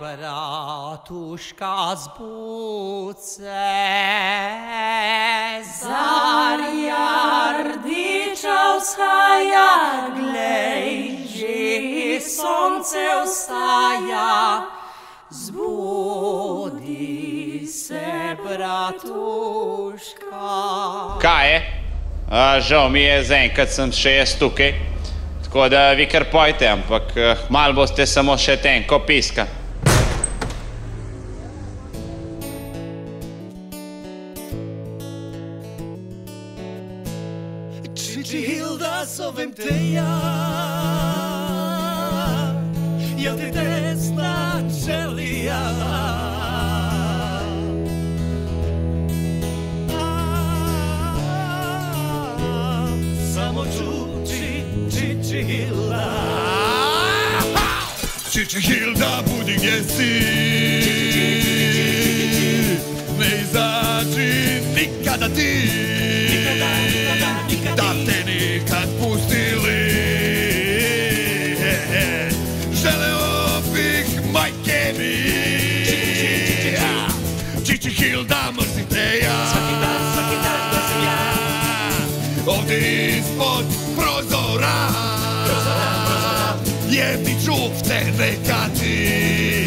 bratuška zbuce, zarja rdiča vzhaja, glej, že sonce vstaja. Zbudi se, bratuška. Kaj je? A, žal mi je, zaenkrat sem še jaz tukaj. Tako da vi kar pojte, ampak eh, malo boste samo še tenko piska. Szychilda Sowemteja Ja ty desna czelia Samoczuci ah, Szychilda Szychilda pudding jest Mejza czy nikada ty Nikada ovdje ispod prozora, prozora, prozora. jer ti čup te nekati.